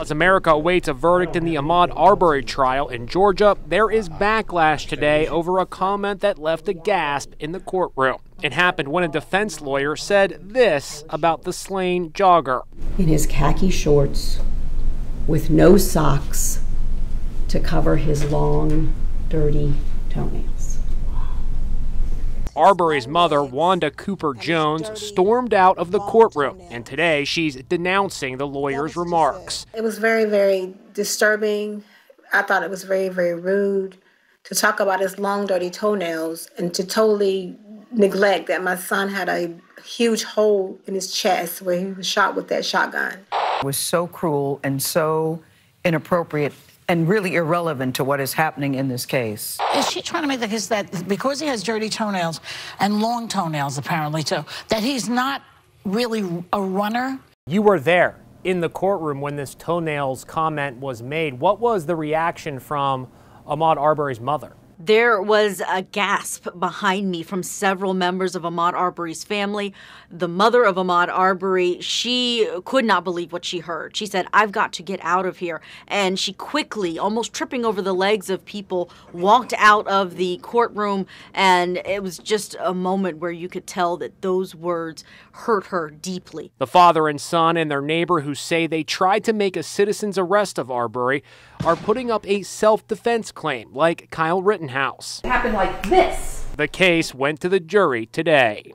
As America awaits a verdict in the Ahmaud Arbery trial in Georgia, there is backlash today over a comment that left a gasp in the courtroom. It happened when a defense lawyer said this about the slain jogger. In his khaki shorts, with no socks to cover his long, dirty toenails. Arbery's mother, Wanda Cooper Jones, stormed out of the courtroom, and today she's denouncing the lawyer's remarks. It was very, very disturbing. I thought it was very, very rude to talk about his long, dirty toenails and to totally neglect that my son had a huge hole in his chest where he was shot with that shotgun. It was so cruel and so inappropriate and really irrelevant to what is happening in this case. Is she trying to make the case that because he has dirty toenails and long toenails, apparently, too, that he's not really a runner? You were there in the courtroom when this toenails comment was made. What was the reaction from Ahmaud Arbery's mother? There was a gasp behind me from several members of Ahmaud Arbery's family. The mother of Ahmaud Arbery, she could not believe what she heard. She said, I've got to get out of here. And she quickly, almost tripping over the legs of people, walked out of the courtroom. And it was just a moment where you could tell that those words hurt her deeply. The father and son and their neighbor, who say they tried to make a citizen's arrest of Arbery, are putting up a self defense claim, like Kyle Rittenhouse house. It happened like this. The case went to the jury today.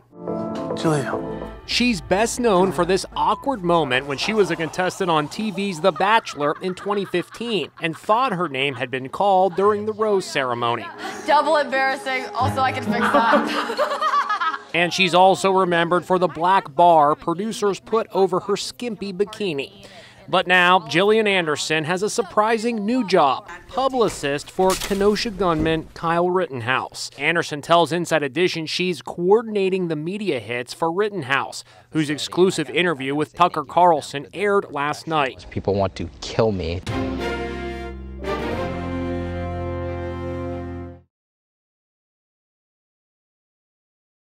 Julia. She's best known for this awkward moment when she was a contestant on TV's The Bachelor in 2015 and thought her name had been called during the rose ceremony. Double embarrassing. Also, I can fix that. and she's also remembered for the black bar producers put over her skimpy bikini. But now, Jillian Anderson has a surprising new job publicist for Kenosha gunman Kyle Rittenhouse. Anderson tells Inside Edition she's coordinating the media hits for Rittenhouse, whose exclusive interview with Tucker Carlson aired last night. People want to kill me.